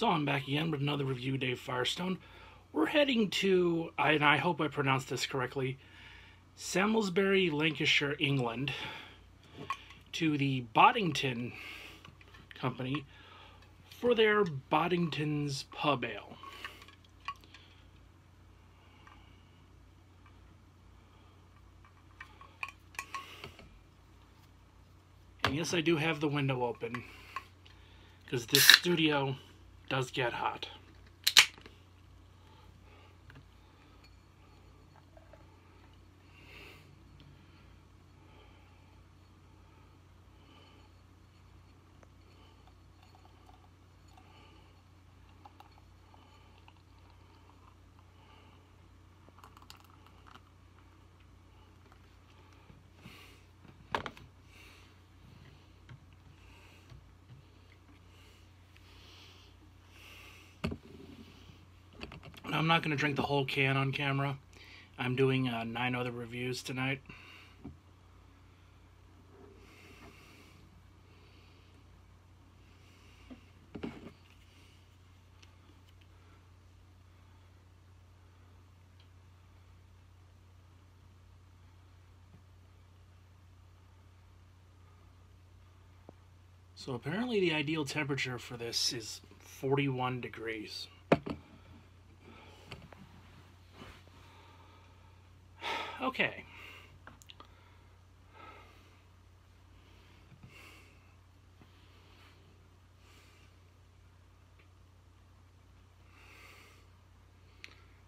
So I'm back again with another review, Dave Firestone. We're heading to, and I hope I pronounced this correctly, Samlesbury, Lancashire, England, to the Boddington Company for their Boddington's Pub Ale. And yes, I do have the window open because this studio does get hot. I'm not going to drink the whole can on camera. I'm doing uh, nine other reviews tonight. So apparently the ideal temperature for this is 41 degrees. Okay.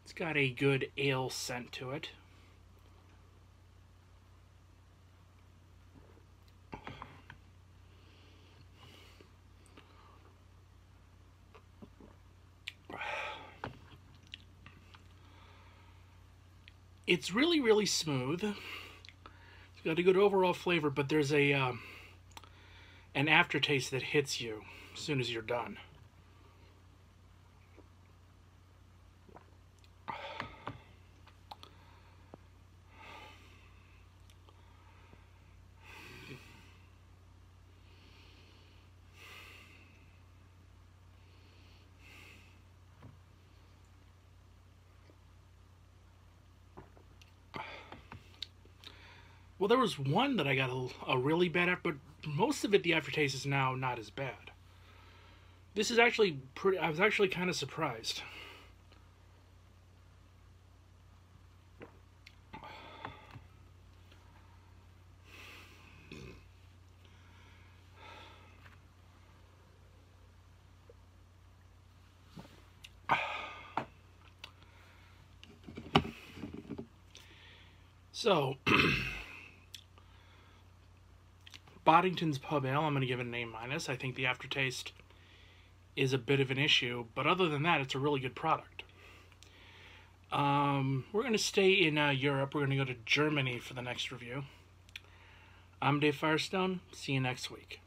It's got a good ale scent to it. It's really, really smooth. It's got a good overall flavor, but there's a um, an aftertaste that hits you as soon as you're done. Well, there was one that I got a, a really bad after, but most of it, the aftertaste is now not as bad. This is actually pretty, I was actually kind of surprised. So, Boddington's Pub Ale, I'm going to give it an A minus. I think the aftertaste is a bit of an issue, but other than that, it's a really good product. Um, we're going to stay in uh, Europe. We're going to go to Germany for the next review. I'm Dave Firestone. See you next week.